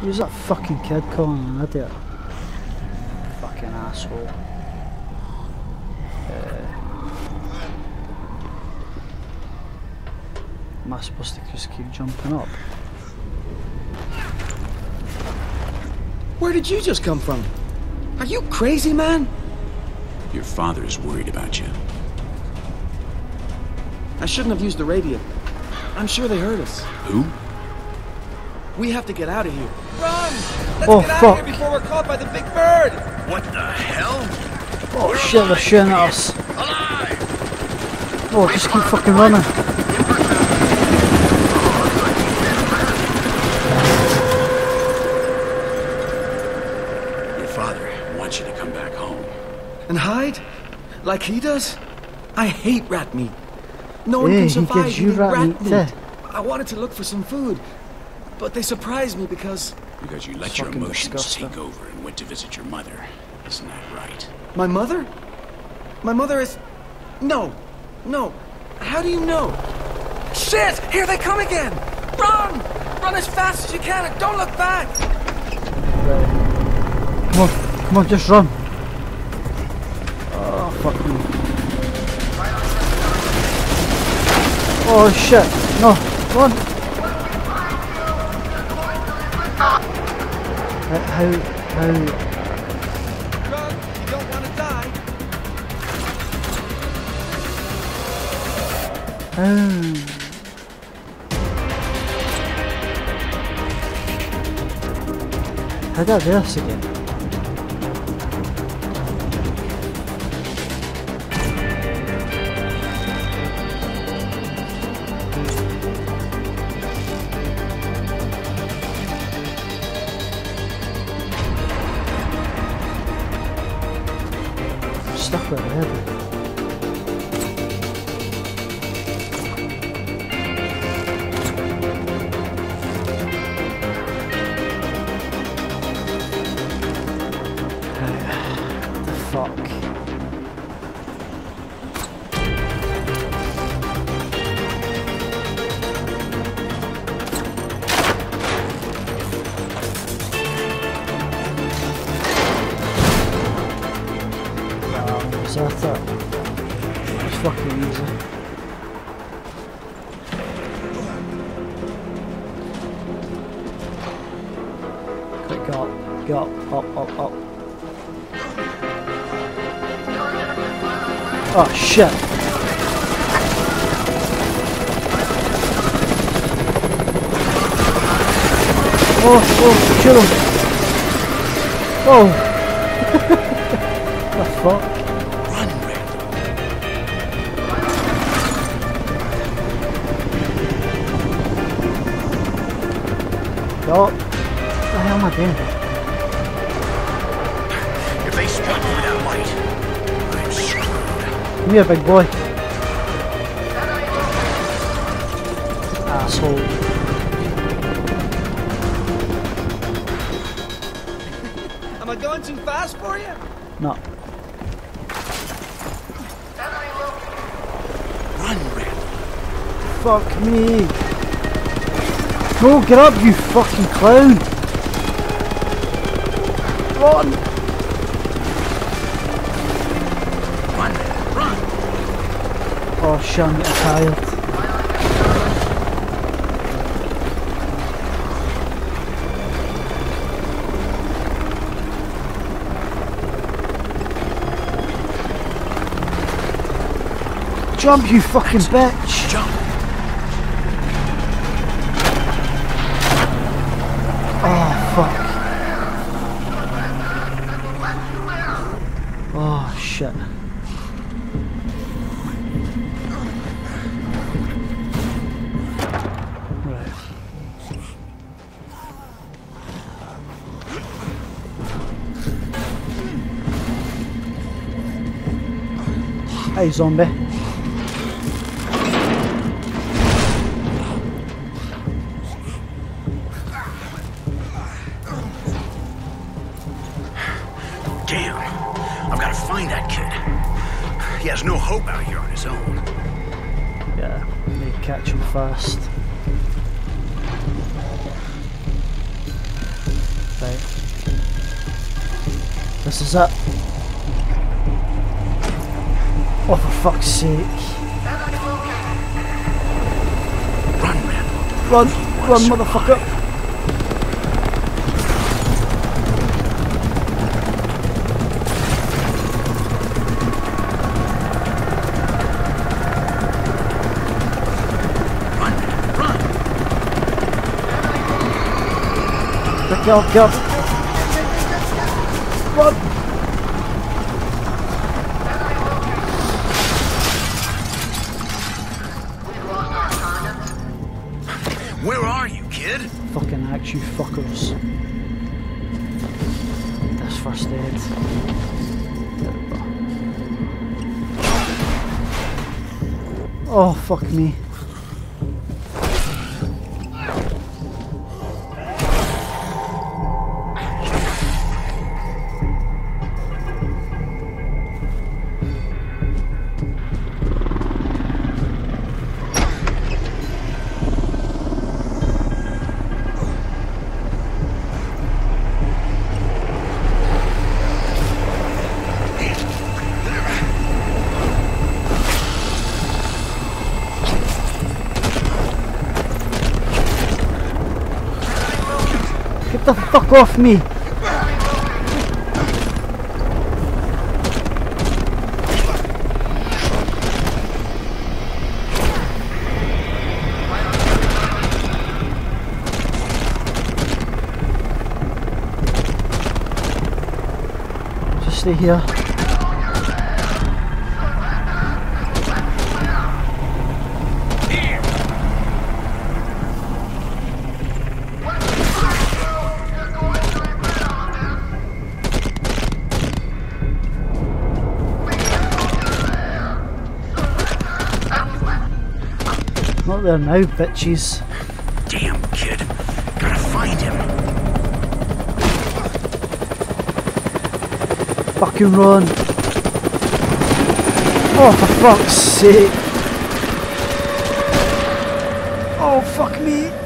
Who's that fucking kid calling an idiot? Fucking asshole. Uh, am I supposed to just keep jumping up? Where did you just come from? Are you crazy, man? Your father is worried about you. I shouldn't have used the radio. I'm sure they heard us. Who? We have to get out of here. Run! Let's Oh, get out fuck. of here before we're caught by the big bird! What the hell? Oh shit, they're shooting at us. Alive! Oh, just keep fucking running. Your father wants you to come back home. And hide? Like he does? I hate rat meat. No one Yeah, can he survive gives you rat rat meat, meat. I wanted to look for some food, but they surprised me because Because you let your emotions disgusting. take over and went to visit your mother. Isn't that right? my mother? My mother is... No, no. How do you know? Shit! Here they come again! Run! Run as fast as you can and don't look back! Come on, come on, just run. Oh, fuck me. Oh shit, no, run. Oh. How, how, how, Run! You don't want to die! how? How did I do this again? Wow, is that it? It's fucking easy. Quick, go up, go up, up, up, up. Oh shit. Oh, oh, shoot him. Oh. the fuck? Oh. What the hell am I doing? If they spot you without light, I'm screwed. Come here, big boy. Asshole. Am I going too fast for you? No. Run, Randall. Fuck me. No, get up, you fucking clown. Run. Run, Run. Oh shit, I'm tired. Jump, you fucking bitch! Jump. Fuck. Oh shit. Right. Hey zombie. Damn. I've got to find that kid. He has no hope out here on his own. Yeah, we need to catch him fast. Right. This is it. Oh, for fuck's sake. Run, man. Run, run, motherfucker. Get up. Run. Where are you, kid? Fucking axe, you fuckers. This first aid. There we go. Oh, fuck me. The fuck off me! Just stay here. Not there now, bitches. Damn, kid. Gotta find him. Fucking run. Oh, for fuck's sake. Oh, fuck me.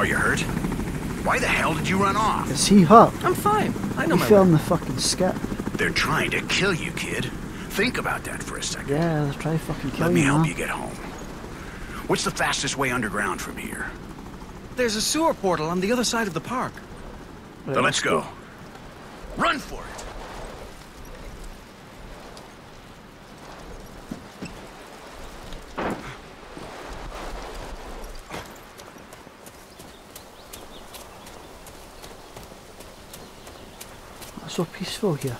Are you hurt? Why the hell did you run off? Is he hurt? I'm fine. I know He my fell way. in the fucking skip. They're trying to kill you, kid. Think about that for a second. Yeah, they'll try to fucking kill Let me help man. you get home. What's the fastest way underground from here? There's a sewer portal on the other side of the park. Right, Then let's go. Run for it! It's so peaceful here.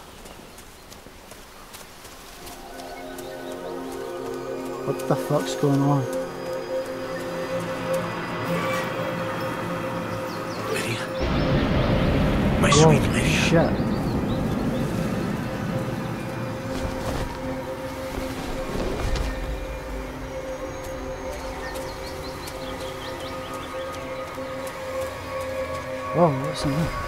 What the fuck's going on? Lydia? My Oh, sweet Lydia. shit. Whoa, what's in there?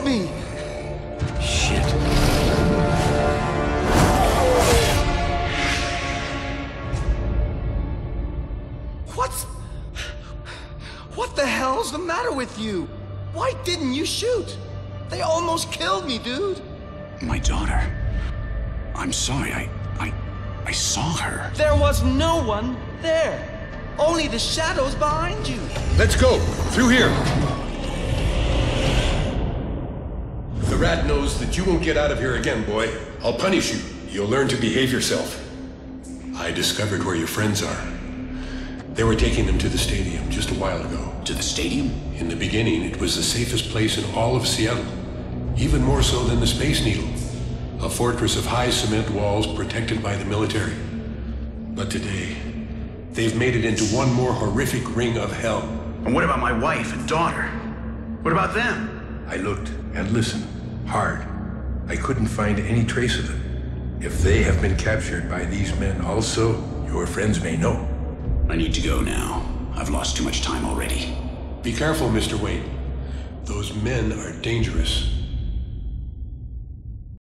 Help me! Shit. What's. What the hell's the matter with you? Why didn't you shoot? They almost killed me, dude. My daughter. I'm sorry, I. I. I saw her. There was no one there. Only the shadows behind you. Let's go! Through here! Rat knows that you won't get out of here again, boy. I'll punish you. You'll learn to behave yourself. I discovered where your friends are. They were taking them to the stadium just a while ago. To the stadium? In the beginning, it was the safest place in all of Seattle. Even more so than the Space Needle. A fortress of high cement walls protected by the military. But today, they've made it into one more horrific ring of hell. And what about my wife and daughter? What about them? I looked and listened hard. I couldn't find any trace of them. If they have been captured by these men also, your friends may know. I need to go now. I've lost too much time already. Be careful, Mr. Wayne. Those men are dangerous.